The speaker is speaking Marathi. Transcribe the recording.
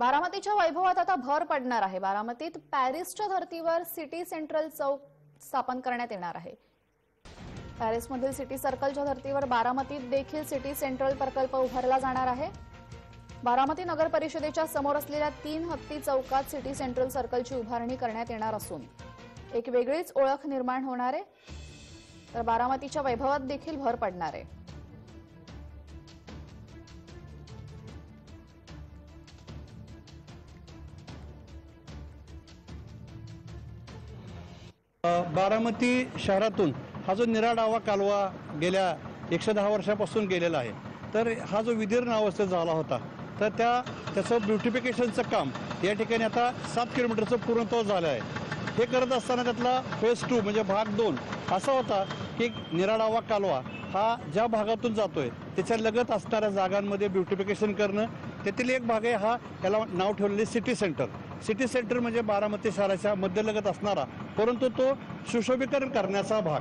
बारामतीच्या वैभवात आता भर पडणार आहे. बारामतीत पॅरिसच्या धर्तीवर सिटी सेंट्रल चौक स्थापन करण्यात येणार आहे. पॅरिसमधील सिटी सर्कलच्या धर्तीवर बारामतीत देखील सिटी सेंट्रल प्रकल्प उभारला जाणार आहे. बारामती नगर परिषदेच्या समोर असलेल्या तीन हत्ती चौकात सिटी सेंट्रल सर्कलची उभारणी करण्यात येणार असून एक वेगळीच ओळख निर्माण होणार आहे. तर बारामतीच्या वैभवात देखील भर पडणार आहे. बारामती शहरातून हा जो निराडावा कालवा गेल्या एकशे दहा वर्षापासून गेलेला आहे तर हा जो विदीर्ण अवस्थेत झाला होता तर त्या त्याचं ब्युटिफिकेशनचं काम या ठिकाणी आता सात किलोमीटरचं पूर्णत्व झालं आहे. हे करत असताना त्यातला फेज टू म्हणजे भाग दोन असा होता की निराडावा कालवा हा ज्या भागातून जातोय त्याच्या लगत असणाऱ्या जागांमध्ये ब्युटिफिकेशन करणं त्यातील एक भाग आहे हा याला नाव ठेवलेले सिटी सेंटर सिटी सेंटर म्हणजे बारामती शहराच्या मध्यलगत असणारा परंतु तो सुशोभीकरण करण्याचा भाग.